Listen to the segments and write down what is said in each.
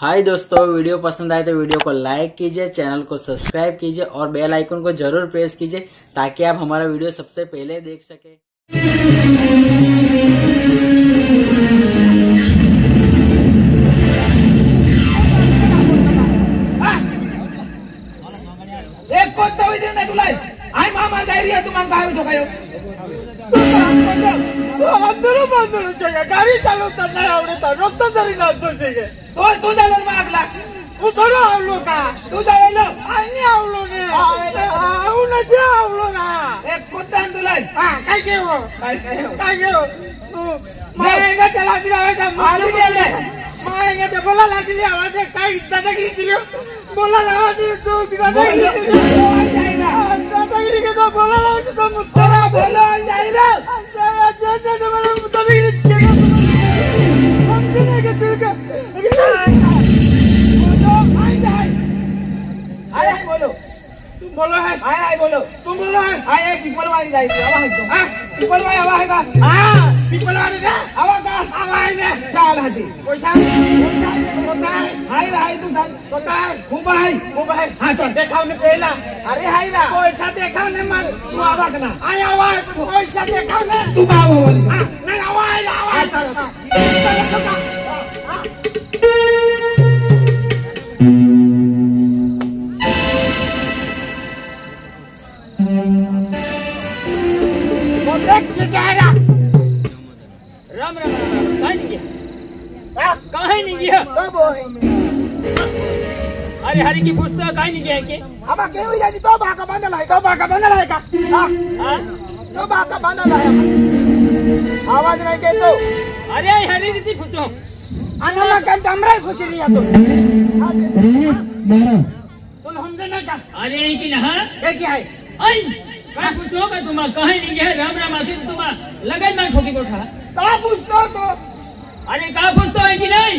हाय दोस्तों, वीडियो पसंद आए तो वीडियो को लाइक कीजिए, चैनल को सब्सक्राइब कीजिए और बेल आइकन को ज़रूर प्रेस कीजिए ताकि आप हमारा वीडियो सबसे पहले देख सके। అందరూ బంధువులు చెయ్య గాడి చల్లుతున్నా ఆవిడ రొక్త జరిగిన చెయ్య तो तू झालं मागला ఉత్తరు అవులుగా तू झालेलो అన్ని అవులునే అవునది అవులునా एक कोणता तुला కాకేవో काय काय కాకేవో మాయంగా చలాది రావట आधी गेले మాయంగా దెబ్బల లాగిలి ఆవాజే కాయి దాదాగిరి దిలో బోలా లావాది తూ దాదాగిరి దాదాగిరి ಕಡೆಗೆ ಬಲಲ ಅಂತ ಮುತ್ತರ ಬಲ ಐರ ಜನ ಜನ ಮುತ್ತದಿಗೆ ಕೇಗ ಅಂಗನೆಗೆ ತಿರುಗ આય આય બોલો તું બોલો હે. આય આય બોલો. તું બોલો હે. આય આય પીપળવાળી જાય છે. આવા હે તો. હા? પીપળવાળી આવા હે હા. हवा आवाज़ ने चाल हाती पैसा पैसा होता है हाय हाय तू चाल होता है खूप आहे मोबाइल हाँ चल देखा ने पहला अरे हाय ना पैसा देखा ने माल तू आवाज़ ना आया आवाज़ पैसा देखा ने तू बाबा बोली हाँ नहीं आवाज़ आवाज़ चलो। हाँ राम काय। अरे हरी की पुस्तक काय नाही गया के आबा केवी जायची तो बाका बांधला आहे तो बाका बांधला आहे का हा। हाँ? तो बाका बांधला आहे आवाज़ नाही घेतो अरे हरी रीति पूछो। अन्ना का डमरा खुशी नहीं है तो। तुम हमसे नहीं का अरे की ना ये क्या है आई काय पूछो का तुम्हा काय नाही गया। राम राम आखिर तुम्हा लगन ना ठोकी कोठा का पूछतो तो? अरे का पूछतो है की नाही?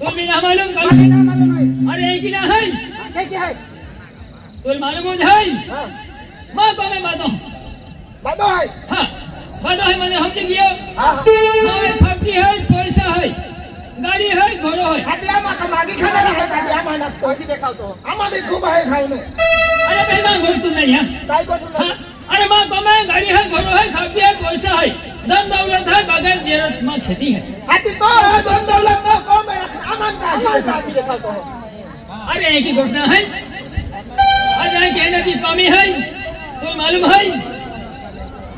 है काय ना काय ना तुम भी ना मालूम काय कल ना मालूम है अरे एक ही ना है क्या क्या है तुम मालूम हो जाए हा. माँ को मैं बातों बादो आहे हाँ बातों है मैंने हमने किया हा हमें खपती है पैसा है गाड़ी है घोड़ो है हाती आमा का मागी खाणार आहे का आमा ना कोई देखाओ तो आमा भी खूप आहे खाऊन अरे भाई माँ घोड़ तुम नहीं यहाँ काय कोठून हाँ? अरे माँ को मैं गाड़ी है घोड़ो है खपती है पैसा है धन दौलत है बगैर ज़रूरत माँ खेती है। हाती तो दौलत तो को मैं आमान का काय देखाओ तो अरे एक ही घटना है। आज यहाँ कहने की कमी है तो मालूम है?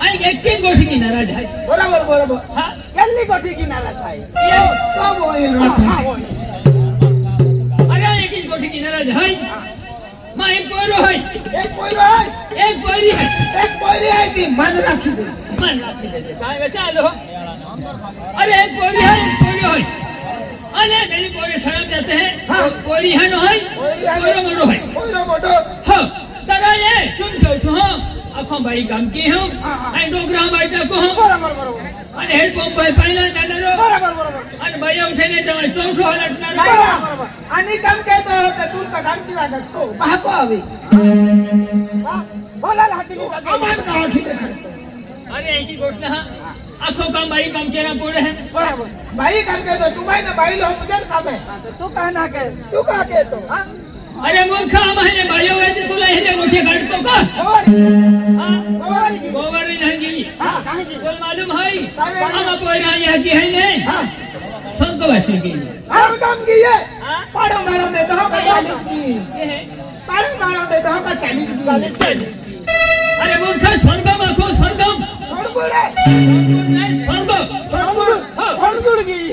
आई एक ही गोष्ठी की नाराज़ है। बरोबर बरोबर। हाँ। कोठी की नाराज़ है। ये तो हाँ वो अरे एक ही गोष्ठी की नाराज़ है। माँ एक पोरो है। एक पोयरो आहे एक पोरी है। एक पोयरी आहे ती मान राखी दे વચ્ચે આલો અરે એક કોરી હોય એક કોરી હોય અને પેલી કોરી સળગ જશે કોરી હન હોય કોરો મોટો હોય કોરો મોટો હો તારા એ ચુમ છો છું હો આખો ભાઈ કામ કી હું આ ડોગરા ભાઈ તકો હું બરાબર બરાબર અને હેડ પંપ ભાઈ પહેલા ચાલરો બરાબર બરાબર અને ભાઈ ઉઠીને તમે ચોથો હલટ ના બરાબર આની કામ કહેતો હતો તું તો કામ કી વાત કો બાકો આવી બોલા લાટી ની જગ્યાએ અમાર કાઠી દેખાડતો અરે એકી ગોટના હા આખો કામ ભાઈ કામ કેરા પડે હે बरोबर बाई काम केतो तू बाई ना बाई लो मुझे काम आहे तू कहना के तू का केतो हा અરે મૂર્ખા અમારે ભાઈઓ હોય તો તુલા હેને મુઠે કાઢતો કા और હા और ગોવરી નંગી हां कहां की બોલ માલુમ હೈ કાંઈ આમાં પોરા અહીંયા की है ने हां સ્વર્ગવાસી की और काम की है હા पाड़ो मारो दे तो का चालीस की ये है पाड़ो मारो दे तो का चालीस की અરે મૂર્ખા સ્વર્ગમાં કો સ્વર્ગમ छोड़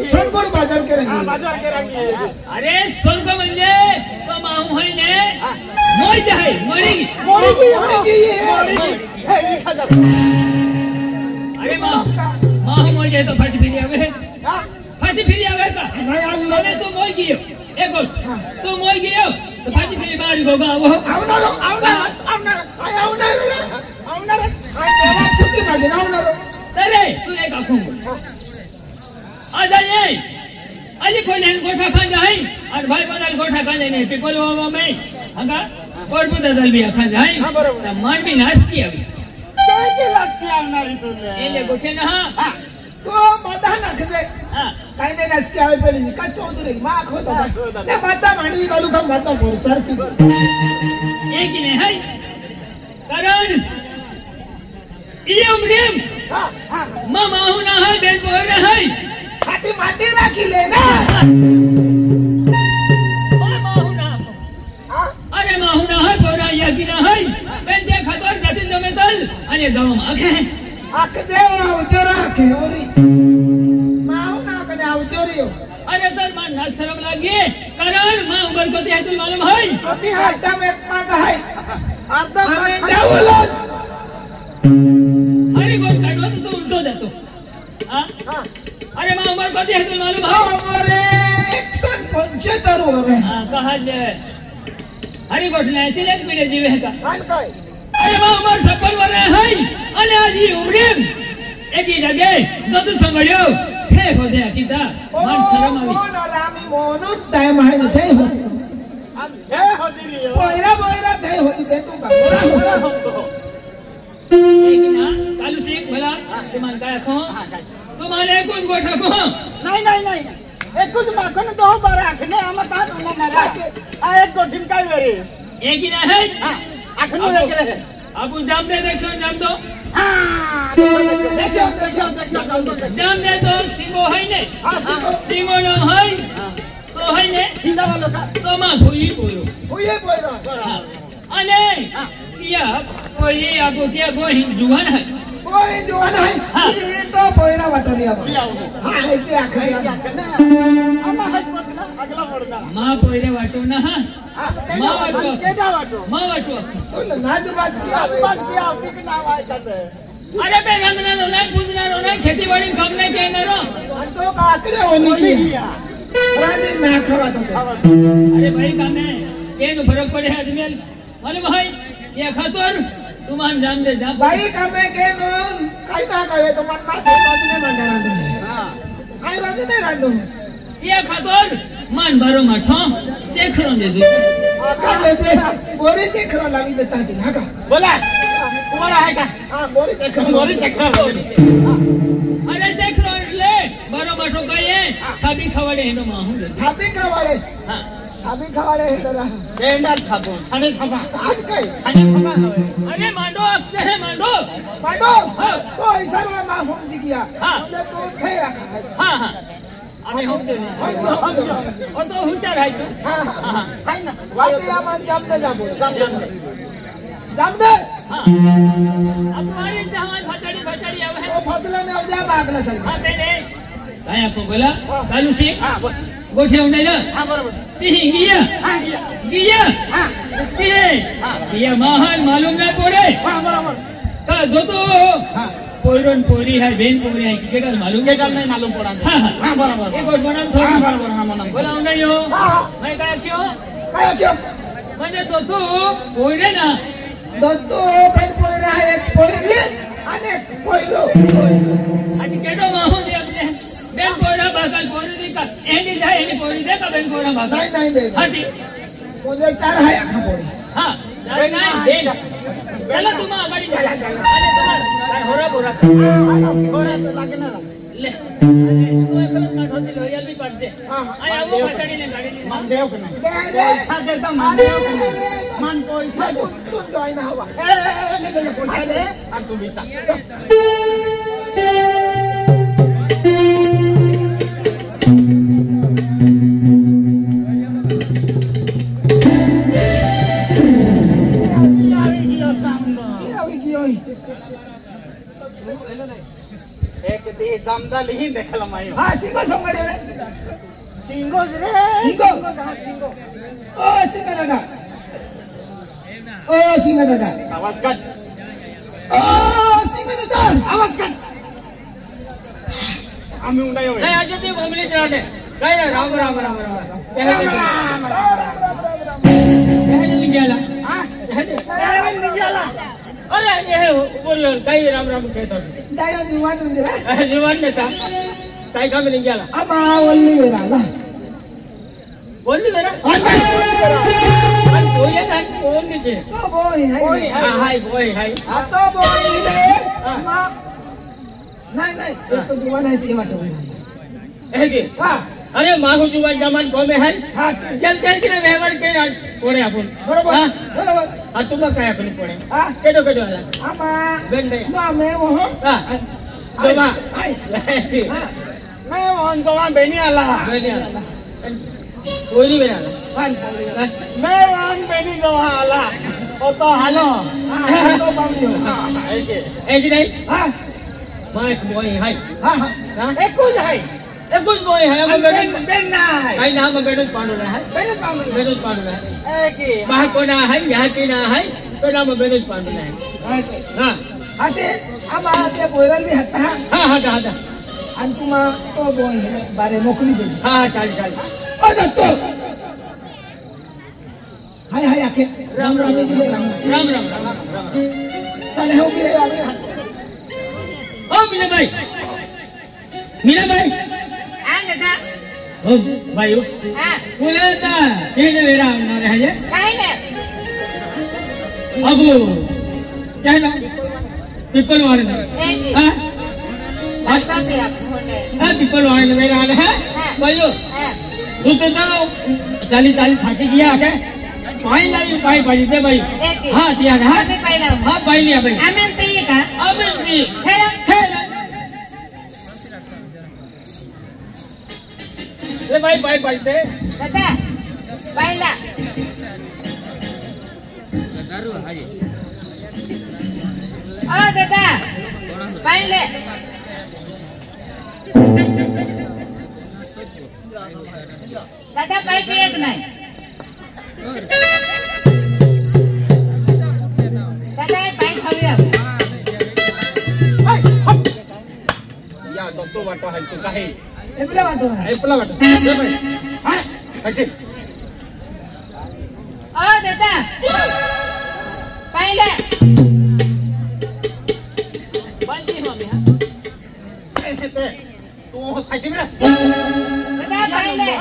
सोनगड अरे सोनगड म्हणजे कमाऊ है ने मोरी जे है मोरी मोरी अरे माँ माँ मोर जाए तो फांसी फिर आवे फांसी फिर आवे का नहीं आज मैंने तो मोई एक और तो मोई गियो तो फांसी फिर मारी को गाओ आवना रो आवना आवना आय आवना रो आवना रो आय तेरा छुट्टी मांगे आवना रो Bebe, tule kakungu. Aza ye. Ali ko nan gotha khan jai. Ar bhai ko nan gotha khan jai ne. People wo wo mai. Aga court में ददल भी अखा जाए हाँ बरोबर मान भी नाश की अभी कैसे लाज की आमनारी तुने एले गोठे ना हाँ तो माता ना खजे हाँ काय नाही नाश की आवे पहिले मी का चौधरी मा खोता ने माता मांडवी घालू का माता मोरचार की एक नाही है कारण इयम रेम માં માહુ ના આવજો રાખે ઓરી. માહુ રહ્યો અરે તલમાં ના શરમ લાગીએ કારણમાં તો કોતે હેતુ માલમ હોય. અતિ હાટા મેં પાગ હોય આપ તો મને જાવ લો. हाँ। अरे माँ उम्र कती है तुम्हें मालूम है। हमारे एक सौ पंचहत्तर हो। रहे कहा जाए हरी घटना है तिलक पीड़े जीवे का। तो अरे माँ उम्र छप्पन हो रहे अरे आज ये उम्र एक ही जगह तो समझो थे हो दे किता मन शर्म आवी। मोन आरामी मोनो टाइम है थे हो। हम थे हो दी रे बोइरा बोइरा थे हो दी तू का। बोरा हो कालू सिंह भला तुम्हारा काय खो हाँ। ખો તુમાને કુછ ગોઠા ખો નહીં નહીં નહીં એક જ માખો ને દો બાર આખને આમાં તા ના ના આ એક ગોઠીન કાઈ વેરી એક ના હૈ આખનું લઈ રહે આપુ જામ દે દેખો જામ દો દેખ્યો દેખ્યો દેખ્યો જામ દે તો સિંગો હૈ ને હા સીધો સિંગો નો હૈ તો હૈ ને હિંદા વાલો કા તો માં ભૂઈ બોલો હુએ બોયરો હા. અને ત્યાં કોઈ આગો ત્યાં કોઈ જુવાન હૈ કોઈ જોવા નહીં. તો પોયરા વાટોલિયા હા એ તે આખરી માં પોયરે વાટો? ના હા અરે બે રંગના રોના રો તો કાકડે ઓની ના ખવા તો અરે ભાઈ કામે કેનો ફરક પડે અજમેલ ભાઈ એ ખતર તુમાન જાન દે જા ભાઈ તમે કે નો કાઈ ના કાવે તો મનમાં રાજી ને માંડા રાંધો. હા. કાઈ રાજી ને રાંધો. એ ખાતોર મન ભરો માઠો શેખરો દે દે. આખા દે દે. ઓરી શેખરો લાવી દેતા હતી નાકા બોલા. બોલા હે કા હા બોરી શેખરો ઓરી શેખરો અરે શેખરો એટલે ભરો ખાબી ખવડે એનો માં હું ખાબી ખવડે. હા. আমি খাওয়ারে হেতরা সেন্ডাল খাব। খানে খাবা আটকে খানে খাবা আরে मांडो आपसे है मांडो मांडो तो ऐसा ना मां हम जी गया हमने तो थे रखा है हां हां আমি হ্যাঁ, হোম দে হ্যাঁ, হ্যাঁ, অত হুচার হাই তো। হ্যাঁ হ্যাঁ। হাই না? ওয়াতে আমার জামতে যাব। জামতে। জামতে? হ্যাঁ। আপনারে জামাই ফাটাড়ি ফাটাড়ি আবে ও ফজলে না যা বাগলা চল হ্যাঁ তাই आपको बोला कालू सिंह हां वो ठेवणे ना हां बरोबर ये ये ये ये महान मालूम नाही पोरे का जो तो पोरण पोरी हाय बेन पोरी हाय किती काल मालूम काय काल नाही मालूम पडा हा बरोबर एक गोष्ट म्हणा थोडं बरोबर हा म्हणा बोलावून नाही हो नाही काय अच्छी हो काय अच्छी तो तू पोरे ना तो तू है पोरे आहे पोरे आणि पोरो आणि केडो माहून दे आपले મને તો તું પોઈરે ના દત્તો પેટ પોયરા એક પોયરી અને એક પોયરો આજે કેડો માહું દે આપણે બેન પોઈરા બાકલ પોરી દે કા એની જાય એની પોરી દે કા બેન પોઈરા બાકલ નહીં નહીં નહીં હાથી મુજે ચાર હાય આખા પોરી હા બેન બેન ચલો તું માં આગળ ચાલ અને તમાર હોરા બોરા બોરા તો લાગે ના લે કોઈ કલમ এই জামদালি দেখাল মাই হ্যাঁ সিংহ সঙ্গে রে সিংহ রে সিংহ সিংহ ও সিংহ দাদা ও সিংহ দাদা আওয়াজ কাট ও সিংহ দাদা আওয়াজ কাট আমি উনাই ওই না আজ তুই গোমলি চড়াটে রাই রাই রাম রাম রাম রাম এহে রাম রাম রাম এহে গেলা হ্যাঁ এহে গেলা काय निघाला? अरे हे बोललो काही राम राम कहत होते दया निवांत दिला जीवन नेता काय काम नाही गेला आम्हा वल्ली वेळा बोलली जरा आता आणि बोलले ना कोण निघे तो बोय बोय हाय हा हाय होय हाय आता बोय हा. नाही नाही एक तो जुवान आहे ते वाटत हे घे हा अरे मागू जीवन जमान कोमे हाय हा ते. चल चल तिने व्यवहार केला कोणे आपण बरोबर हा? बरोबर हा तुम्हाला काय आपण कोणे हा केडो केडो आला आम्हा बेंड मामे वो हा जोमा हाय हा नाही मोहन चव्हाण बहिणी आला बेंड आला कोणी बेंड आला पान खाली गेला. नाही मोहन बहिणी जवळ आला होतो हॅलो हा, तो बांधलो. एक नाही हा माय बोय हाय हा हा हा एकूच आहे एकूच बोय हाय मग बेंड बेन बेन नाही काही ना मग बेंडच पाडून आहे बेनच बांधलो. बेंडच पाडून आहे ए की बाहेर कोणा आहे ह्या की? ना आहे तो ना मग बेंडच पाडून आहे हा. हा हा। ते आम्हा त्या बोयराला बी हाता। हा हा हा हा। आणि तुम्हा तो बोय बारे मोकळी दिली हा। हा चालेल चालेल ओ दत्तो हाय हाय आखे राम राम। दिले राम। राम राम राम चाले हो की ओ हा हो हो. हा बोले आता हे जे वेरा आहे जे काय नाही अबू काय ना पिपल वाले हे की. हा आता मी आपण होते. हा पिपल वेरा आले है बाई हो. हा. तू तो चाली चाली गया क्या पाई लाई पाई पाई दे भाई हाँ दिया हाँ आम्ही हाँ पाई लिया भाई आम्ही पिये का अब जी खेळ खेल ले भाई पाई पाई दे दादा पाहिला ओ दादा पाहिले दादा पाहिजे एक नाही. दादा हे पाय खाऊया. या तो तो वाटो आहे. तू. ऐकला वाटो दे बाई. हा? अच्छा. ओ दादा पाहिले ए, ते, ते. तू खायची ना दादा पाहिले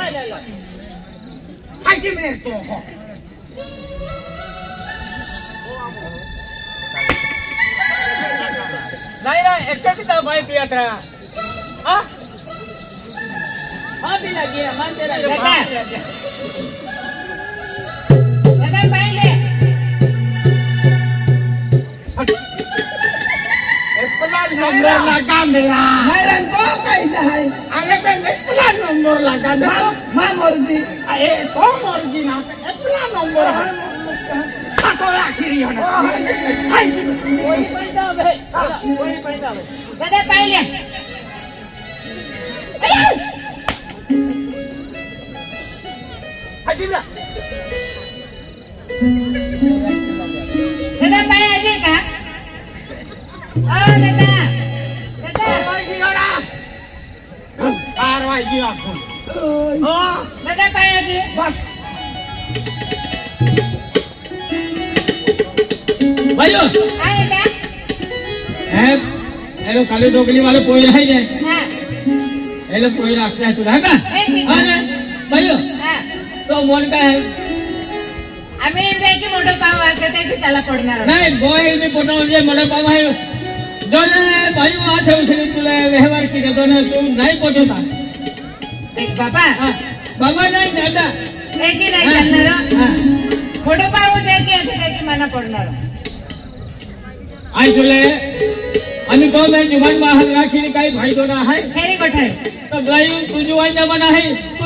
खायची मिळेल तू हो. नहीं ना एक किताब भाई पिया था हाँ हाँ भी लगी है तेरा दादा दादा पाहिले नंबर लागा मेरा। नाही रे, तो काहीच अरे ते नंबर लागा ना। मा मर्ज़ी। ए तो मर्ज़ी ना। एकला नंबर है। खातो आखिरी होना वही पंजाब है वही पंजाब है दादा पाहिले खायची ना दादा पाय आजी का ओ दादा दादा कारवाई होना कारवाई आपण हो दादा पाय आजी बस भाइयों हा दादा है ये लोग काले डोकली वाले पोई रहे हैं हा ये लोग पोई रखते हैं तुला है का हाँ ना भाइयों हा तो मोन का है। आम्ही जायची मोठं पाव वाजत आहे की त्याला पडणार नहीं बोय में पोटा जे मने पावा है। दोने वहाँ से उसने तुला व्यवहार की के दोने तू नहीं देख बाबा हाँ बाबा नहीं दादा याची नाही चालणार हाँ। मोठं पाव द्यायची असं काय की मना पडणार आई तुले आम्ही तो मैं ज़ुबान बाहर राखी काही भाई दोना है। खैरी गोठ आहे तो गाई तू ज़ुबान जमाना है।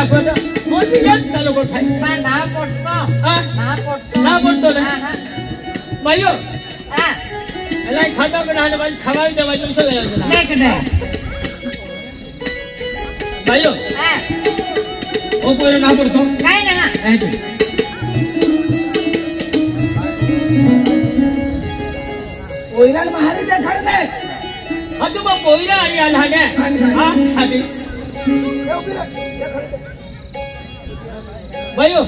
ಹಾಕೋದು ಮೋದಿ ಎಂತ ಕೊಡ್ತಾನೆ ನಾ ಕೊಡ್ತೋ ನಾ ಕೊಡ್ತೋ ನಾ ಕೊಡ್ತೋನೆ ಮಯ್ಯೋ ಎಲ್ಲ ಖಾತಾ ಕೂಡ ಹಾಳೆ ಬಂದು ಖವಾಯಿ ದೇವ ನಿಮಿಷ ಮಯ್ಯೋ ಹೋಗೋರು ನಾ ಕೊಡ್ತೋ ಆಯ್ತು कोयराल महाराजा खडले हा तू मग कोयरा आई आला हा ભાઈઓ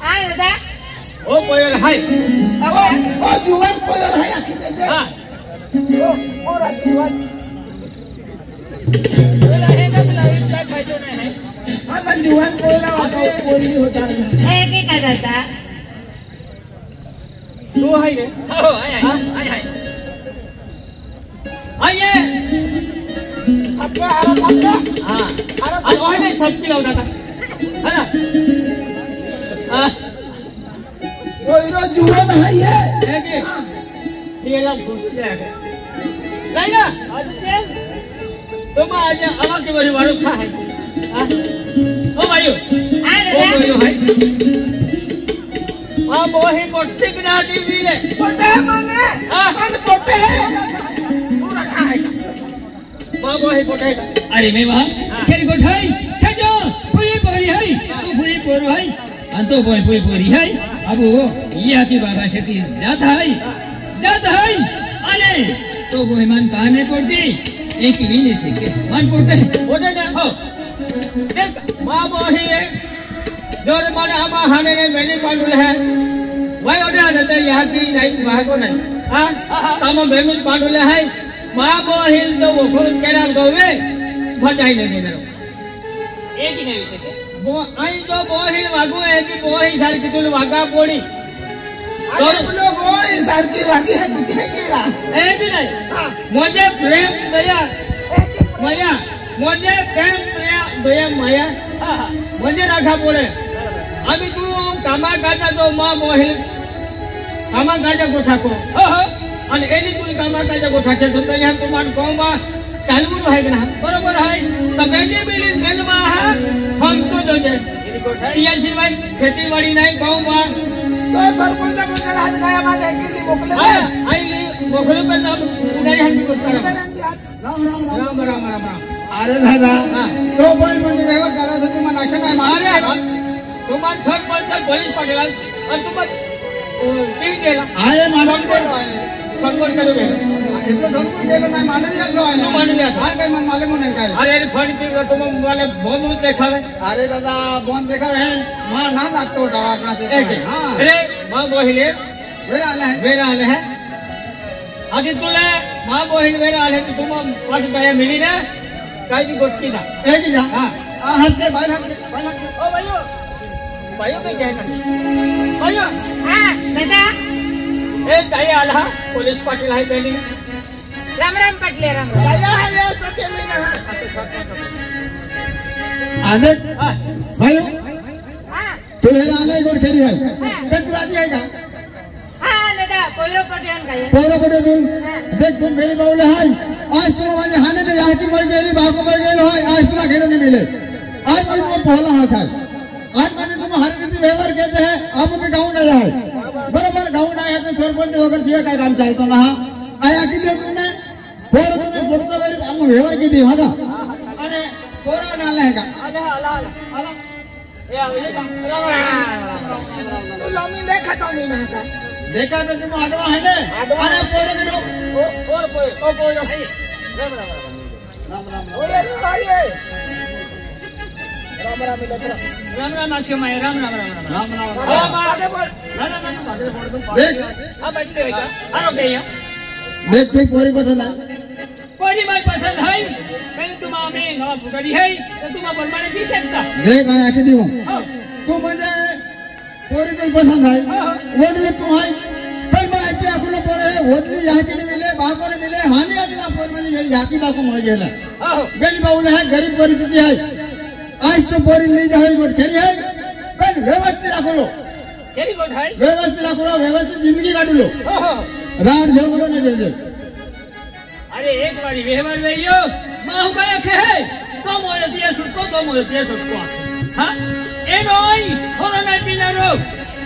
હા દાદા ઓ પોઈરા હાય ઓ, ઓ, જુવાન કોઈર હાય આખી દે દે. હા ઓ, ઓ, રા જુવાન. હા, પણ જુવાન કોઈરા વાતો કોઈની હોતા નથી. એ કે કા દાદા તું હાય ને હો હાય હાય હાય હાય આપણે હારો સમજો. હા આ ઓહને સબકી લાવતા હતા હા कोई रो जुवन है ये। ये लग नहीं ना तुम आज अलग के बजे वालों खा है? हाँ? ओ भाइयों ओ भाइयों भाई। हाँ वो ही पोट्टी बिना दीदी ले पोट्टे माने? हाँ। पोट्टे पूरा खा है? वो वो ही। पोट्टे अरे मैं वहाँ। हाँ। क्या रिपोर्ट है। क्या जो। पूरी पूरी है। हाँ। पूरी पूरी है। ಅಂತ ಒಬ್ಬ ಪೋಯ್ ಪೋರಿ ಹೈ ಅಬು ಈ ಹಾಕಿ ಬಾಬಾ ಶೆಟ್ಟಿ ಜಾತ ಹೈ ಜಾತ ಹೈ ಅಲೆ तो वो ईमान कहा नहीं पड़ती? एक भी नहीं सीखे मान पड़ते ओटे देखो देख। माँ वो है जो माने हम हाने ने मेरे पांडुल है। वही ओटे आते यहाँ की नहीं, वहाँ नहीं। हाँ तमाम बेमुझ पांडुल है। माँ वो तो वो खुद कह रहा गोवे, भजाई नहीं देना एक ही नहीं सीखे અહીં તો બોહી વાગુ એથી બોહી સરખી તું વાગા પોડી બોહી સરખી વાગી હતી કે કેરા એ બી નહીં મોજે પ્રેમ દયા મયા મોજે પ્રેમ દયા મયા મોજે રાખા પોડે আমি তু কামা কাজা তো মা মহিল কামা কাজা গোছা কো અને એની તું કામા કાજા ગોઠા કે તો અહીંયા તમાર ગામમાં चालवून व्हायचं ना? बरोबर आहे. सगळ्याचे मिळून जन्म हा हमको तो जो याशिवाय खेतीवाडी नाही गाऊ बा तो सरपंच बद्दल हात काय माझ्या किती मोकळे आई मोकळे पण नाही हात राम राम राम. राम राम राम अरे दादा तो पण म्हणजे व्यवहार करायचा तुम्हाला नाशा काय मारे तुम्हाला सरपंच पोलीस पाठवला. आणि तुम्हाला अं, तीन गेला आहे माझा संघर्ष करू गेला એટલો ધમકો દેલો ના માને ન લો આને માને ન હાર કઈ મન માલે મને કઈ અરે ફોન પી તો તમ માલે બોન ઉત દેખાવે અરે દાદા બોન દેખાવે હે માં ના લાગતો ડરા ના દેખાવે હા અરે માં બોહિલે વેરા આલે હે વેરા આલે હે આજે તુલે માં બોહિલ વેરા આલે તો તુમ પાસ ગયા મિલી ને કાઈ ની ગોટકી ના એ જી જા હા આ હાથ દે બાઈ હાથ દે બાઈ હાથ દે ઓ ભાઈઓ ભાઈઓ કઈ જાય ના ભાઈઓ હા દાદા એ તાઈ આલા પોલીસ પાટીલ હાઈ પેલી राम राम पटले राम आदत भाई तुला आलाय गोड फेरी भाई तर तुला आधी आहे का पौर पटेल हाँ। देख तुम मेरे बाउले हाय आज तुम हमारे हाने में यहाँ की मर गए भाव को मर गए हाय आज तुम घेरे नहीं मिले। आज मैं तुम पहला हाथ आज मैंने तुम हर किसी व्यवहार कहते हैं आप भी गाँव नहीं आए। बराबर गाँव नहीं आए तो सरपंच वगैरह जो काम चलता ना आया कि देर तुमने? ಪೋರದನ್ನ ಕೊಡ್ತವರಿ ನಮ್ಮ ವ್ಯವಹಾರಕ್ಕಿದ್ದೀವಿ ಮಗ ಅರೆ ಪೋರಾನ ಅಲ್ಲ ಹೇಗ દેખા તો. તું આગળ હે ને અને પોરે કે ઓ પોર પોર. ઓ પોર. રામ રામ રામ. રામ ઓય રે ભાઈ રામ રામ રામ રામ આખે માય રામ રામ રામ રામ. રામ રામ. રામ આગળ બોલ. ના ના ના આગળ બોલ દેખ આ બેઠી દેખા આનો કે અહીંયા. नेक्स्ट भी पोरी पसंद आ पोरी माय पसंद है? पहले तुम आमे नवा फुकड़ी है। तो तुम बोल मारे पी सकता देख आया के दियो तू मुझे पोरी कोई पसंद है ओडली तू है पर मैं आके आकु ना पोरे ओडली यहाँ के मिले बाको ने मिले। हानी आके ना पोरी मुझे यहाँ की बाको मर गेला गरीब बाउले है गरीब परिस्थिति है। आज तो पोरी ले जाए गोट खेली है। पर व्यवस्थित राखो लो। केली है? व्यवस्थित राखो व्यवस्थित ज़िंदगी काटो लो। हाँ, हाँ। हो राड झगडो नहीं देजे અરે એક વારી વ્યવહાર વેયો માં હું કયા કે હે તો મોય તે સુટકો તો મોય તે સુટકો હા એ રોય હોરો ના પીનારો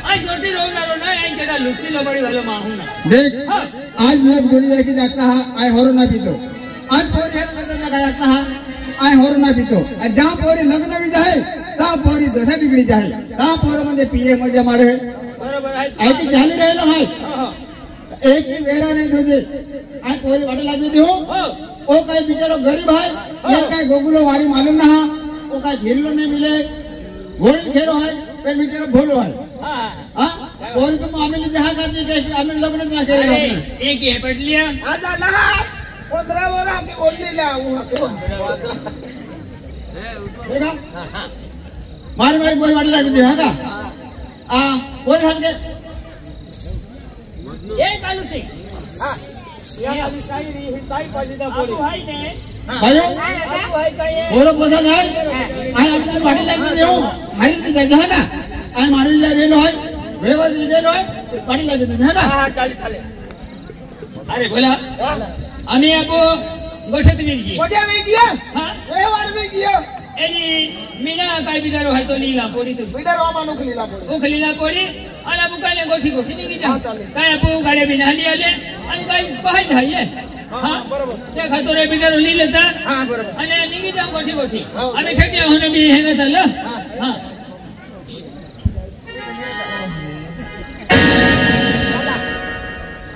આ જોટી રોનારો ના આઈ કેડા લુચ્ચી લબડી વાલો માહું ના देख आज लोग दुनिया की जाता है आए होरो ना पीतो आज पोरी है नजर लगा जाता है आए होरो ना पीतो और जहाँ पोरी लग्न भी जाए तहाँ पोरी दशा बिगड़ी जाए तहाँ पोरो मध्ये पिए मजा मारे બરોબર આઈ ऐसी चाली रहेलो है હા હા एक ही वेरा नहीं जोजे आए पोरी वाटे लागी दी हो હો ओ कई बिचारो गरीब है ये कई गोगुलो वारी मालूम ना है ओ कई झीलो नहीं मिले घोड़ी खेरो है कई बिचारो भोलो है હા हाँ पोरी तुम आमिल जहाँ करती कहीं आमिल लग्न ना करे અરે એક એ પટલિયા आजा लहा पंधरा वर आमची बोललेल्या देखा मारी मारी पोरी वाटी लागी दी हाँ का आ पोरी हाथ बोलो प्रसाद भाई आई आपने पार्टी लाइक में देऊ भाई की जगह है। ना। आई मारे ले रे नो? है वे वो ले नो है पार्टी लाइक में है ना? हाँ चल चल। अरे बोला। आम्ही आपो गोष्ट में जी मोठ्या में जी हाँ? व्यवहार में जी एली मीना काय बिदारो हाय तो लीला पोरी तो। बिदारो मानुख लीला पोरी उख लीला पोरी અને બુકાને ગોઠી ગોઠી ની કીધા કાય આપો ગાડે બી નાલી આલે અને કાય બહાર થાય હા બરાબર તે ખતરે બિચારો લઈ લેતા હા બરાબર અને નીકળી જાવ ગોઠી ગોઠી અને છેટ્યા હોને બી હેગા તલ હા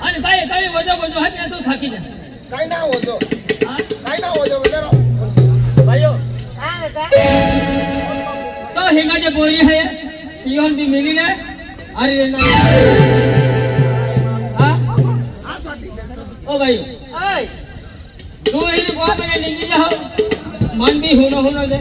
અને કાય કાય વજો વજો હે તો થાકી જાય કાય ના વજો હા કાય ના વજો બધારો ભાઈઓ આ તો હેગા જે બોરી હે પીઓન બી મિલી ને अरे हाँ? ओ भाई। तू ही को बने निंगी जाओ मन भी हुनो हुनो दे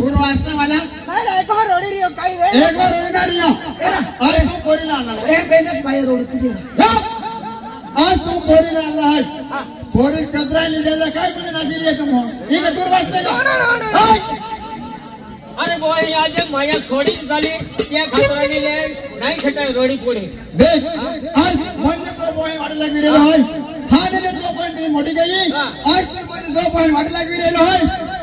ಊರು ವಾಸ್ತವಲ್ಲ ಹೇಗೋ ರೋಡಿದಾರಿಯೋ आज तू कोरीला आला ए बेनच पायर ओळखी आज तू कोरीला आला आहेस कोरी कचरा निघायला काय तुझे नाशिक येतो मग ही का दूर वाजते का अरे बोल आज माया थोडी झाली त्या खात्राने नाही छटाय रोडी पुढे देख आज म्हणजे तो बोय वाढला गेलेलो आहे हा दिले जो पण मोठी गई। हाँ। आज तो पण जो पण वाढला गेलेलो आहे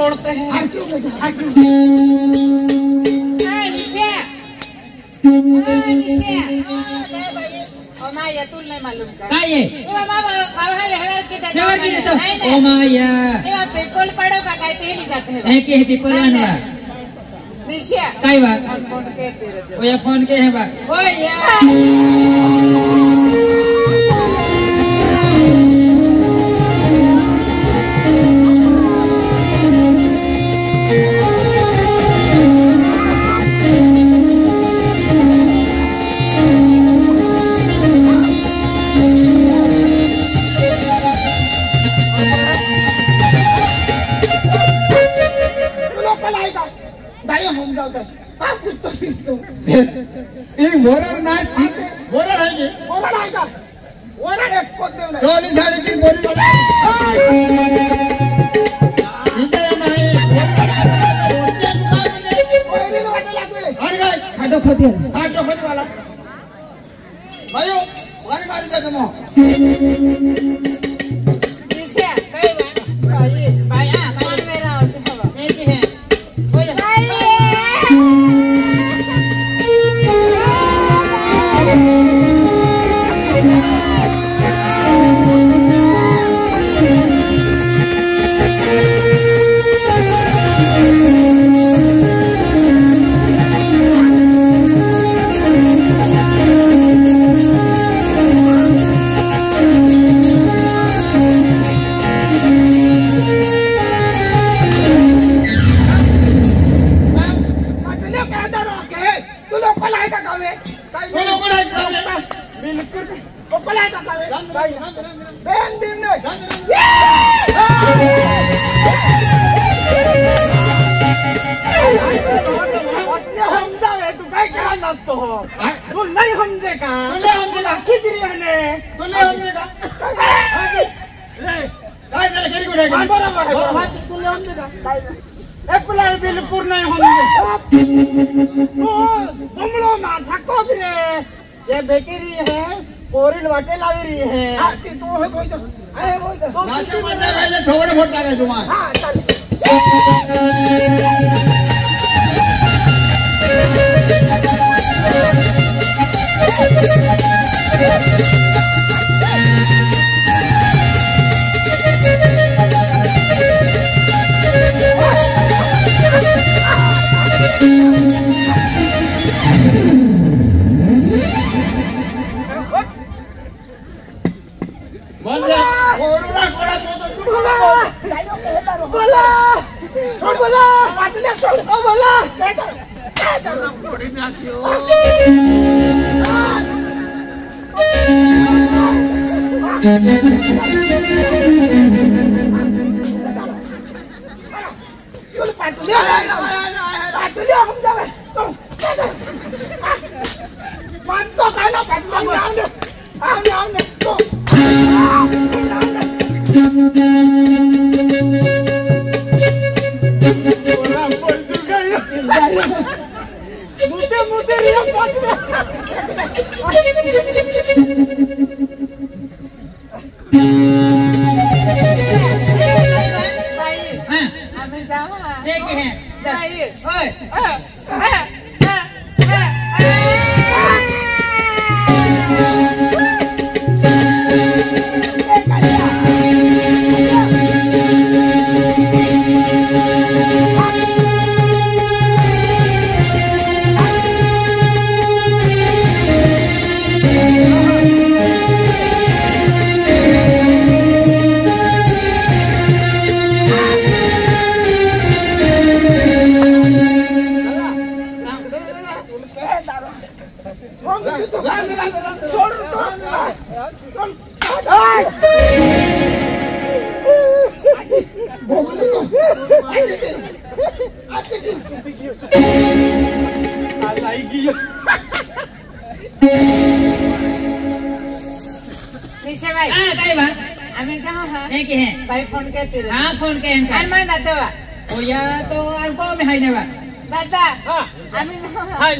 दौड़ते हैं। अतुल नहीं मालूम का ये? व्यवहार की जातो ओ माया पेपर पडो का काय ते जाते हैं। एक ही पेपर आणवा काय बा फ़ोन के रे ओ फ़ोन के है बा ओ या। है। तू है कोई तो आहे कोई तो नाचे मज़ा पहले छोड़ फोड़ का तुम्हारा हा चल। बोला। सोड बोला। वाटल्या सोड. ओ बोला। काय कर काय कर तुला पाटल्या पाटल्या हम जावे मानतो काय ना पाटल्या आमने आमने आमने तो मुद्दे मुद्दे ಮುದ್ದೆ ಮುದ್ದೆ ಬಾಯಿ ಆಮೇಲೆ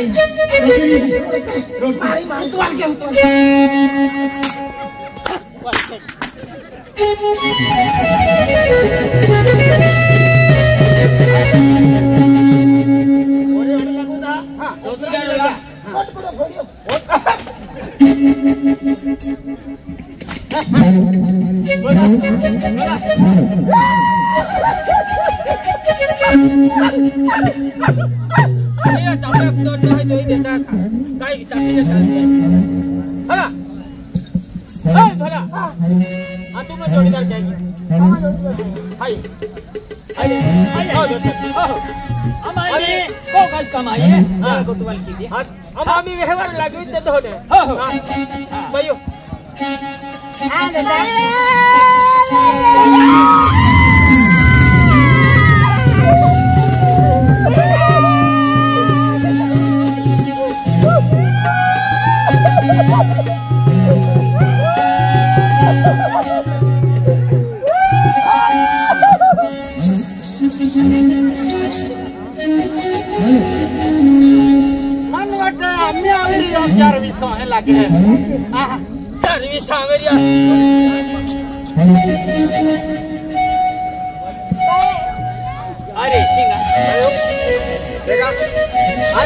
हाँ हाँ तू बाई हाँ हाँ काय जाय एलो पटकुडो फोडे हाँ अम्मा फ़ोन की दे फ़ोन की दे चाले काढी हो काही नाही मारतो आल होतो जोडीदार हमारे को खास कमाई है। हाँ को तुम्हाला किती आम्ही व्यवहार लागू त्याचं होते हो हो बायो दादा I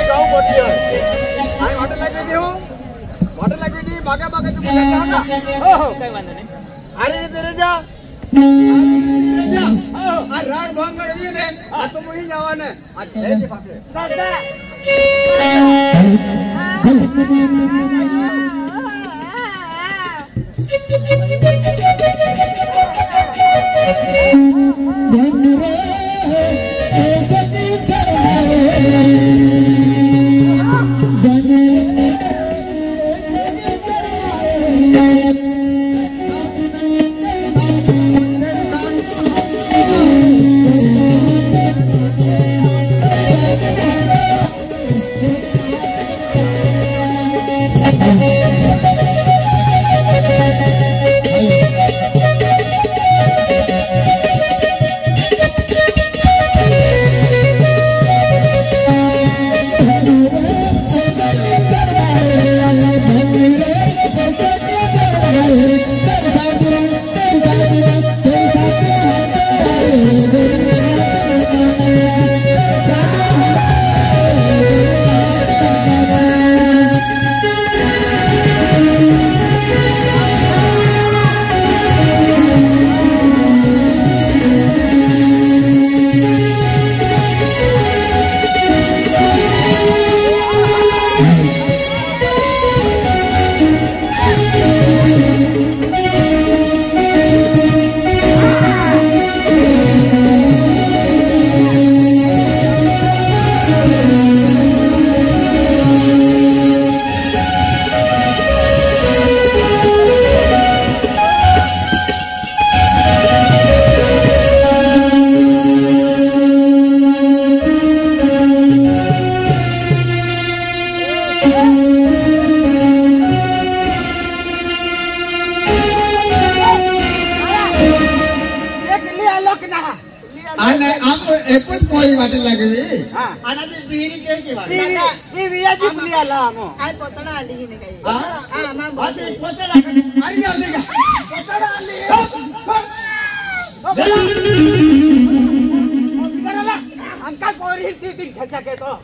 got what you are. I want to like with you. Hotel લાગવી હતી માગા માગા તું બોલતા હતા ઓહો કઈ વાંધો નહીં આરે રીતે રેજા આ રાડ ભંગ કરવી ને આ તો મોહી જવાને આ છે જે પાછે દાદા ધન રે એ જગ કરાવે Tidak ada itu angka, kok.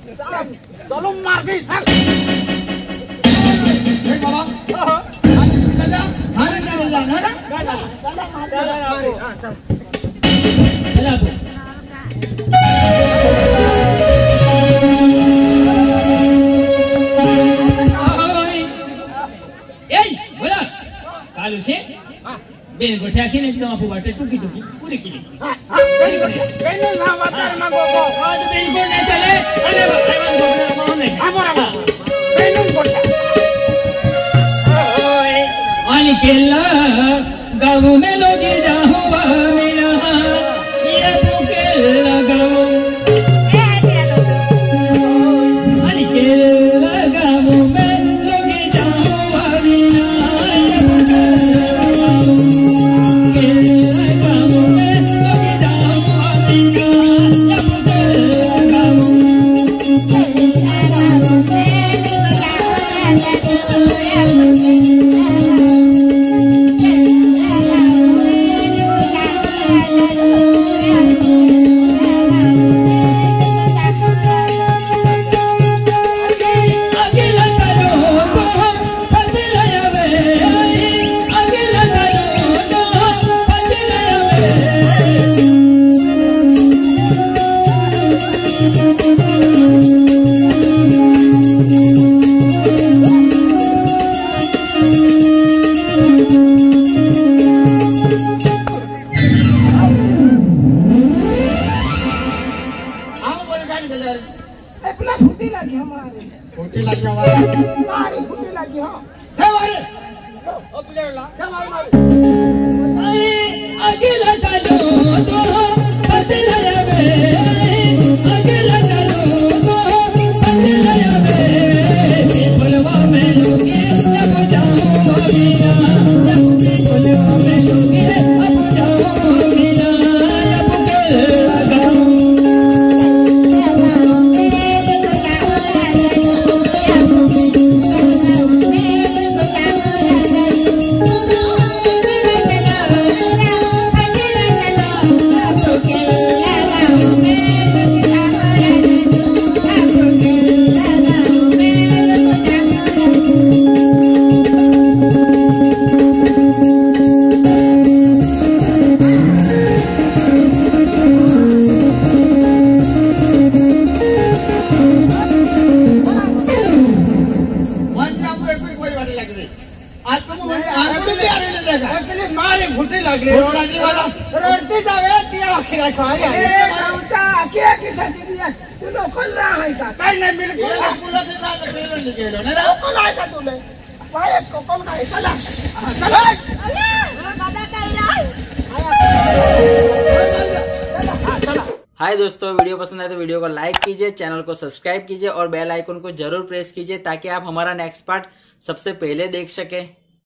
Ini saja, hari ini saja, ada? Ada, ada, ada, ada, ada, ada, ada, ada, ada, બે ગોઠ્યા કીને તો આપો વાટે ટૂકી ટૂકી પૂરી કીને બેન ના વાતાર માં ગોગો આજ બેન ગો ને ચલે અને ભગવાન ગો ના માં ને આપો રામ બેન ગોઠા ઓય આની કેલા ગાવ મે લોગે જાહવા Thank you. को लाइक कीजिए, चैनल को सब्सक्राइब कीजिए और बेल आइकन को ज़रूर प्रेस कीजिए ताकि आप हमारा नेक्स्ट पार्ट सबसे पहले देख सके।